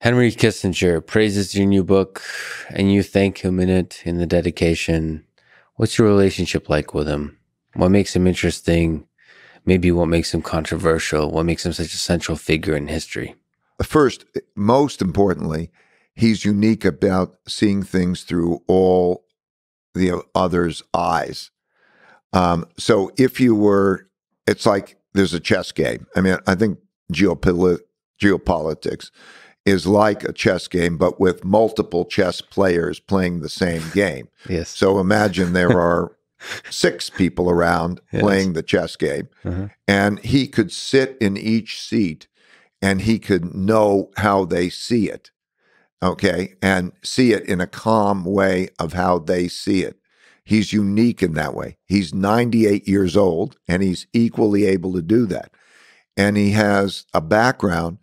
Henry Kissinger praises your new book and you thank him in it in the dedication. What's your relationship like with him? What makes him interesting? Maybe what makes him controversial? What makes him such a central figure in history? First, most importantly, he's unique about seeing things through all the other's eyes. Um, so if you were, it's like there's a chess game. I mean, I think geopolit- geopolitics is like a chess game, but with multiple chess players playing the same game. Yes. So imagine there are six people around Yes. playing the chess game, Uh-huh. and he could sit in each seat and he could know how they see it. Okay. And see it in a calm way of how they see it. He's unique in that way. He's 98 years old and he's equally able to do that. And he has a background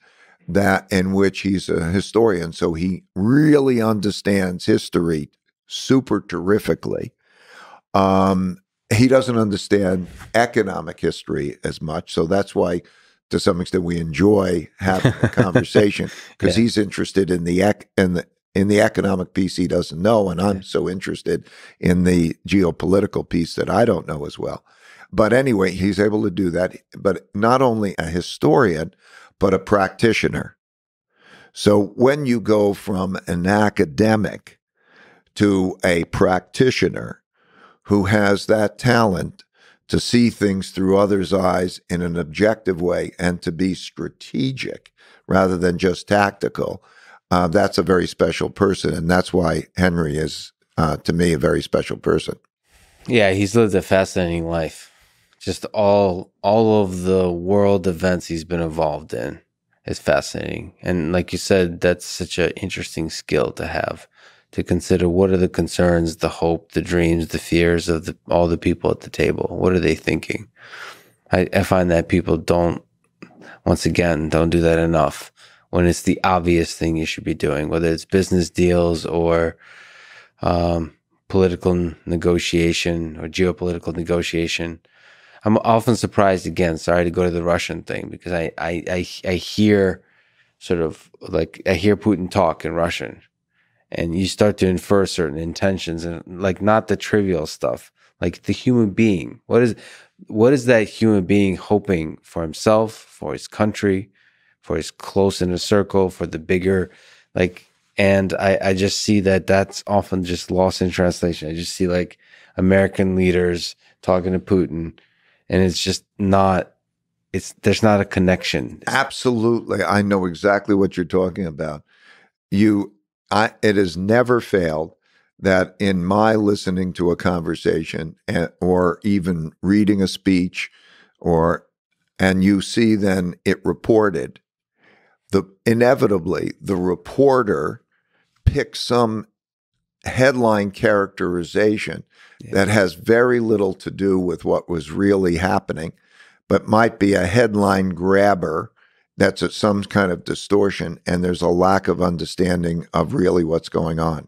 that in which he's a historian. So he really understands history super terrifically. Um, he doesn't understand economic history as much. So that's why, to some extent, we enjoy having a conversation because Yeah. he's interested in the ec- in the in the economic piece he doesn't know, and I'm so interested in the geopolitical piece that I don't know as well. But anyway, he's able to do that. But not only a historian, but a practitioner. So when you go from an academic to a practitioner who has that talent to see things through others' eyes in an objective way and to be strategic rather than just tactical, uh, that's a very special person. And that's why Henry is, uh, to me, a very special person. Yeah, he's lived a fascinating life. Just all all of the world events he's been involved in is fascinating. And like you said, that's such an interesting skill to have to consider what are the concerns, the hope, the dreams, the fears of the, all the people at the table. What are they thinking? I, I find that people don't, once again, don't do that enough when it's the obvious thing you should be doing, whether it's business deals or um, political negotiation or geopolitical negotiation. I'm often surprised again. Sorry to go to the Russian thing because I I I, I hear sort of like I hear Putin talk in Russian, and you start to infer certain intentions and like not the trivial stuff, like the human being. What is what is that human being hoping for himself, for his country, for his close inner circle, for the bigger, like. And I, I just see that that's often just lost in translation. I just see like American leaders talking to Putin, and it's just not. It's there's not a connection. Absolutely. I know exactly what you're talking about. You I it has never failed that in my listening to a conversation and, or even reading a speech or and you see then it reported the inevitably the reporter picks some headline characterization Yeah. that has very little to do with what was really happening but might be a headline grabber that's some kind of distortion and there's a lack of understanding of really what's going on